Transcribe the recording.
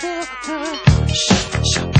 Shut up.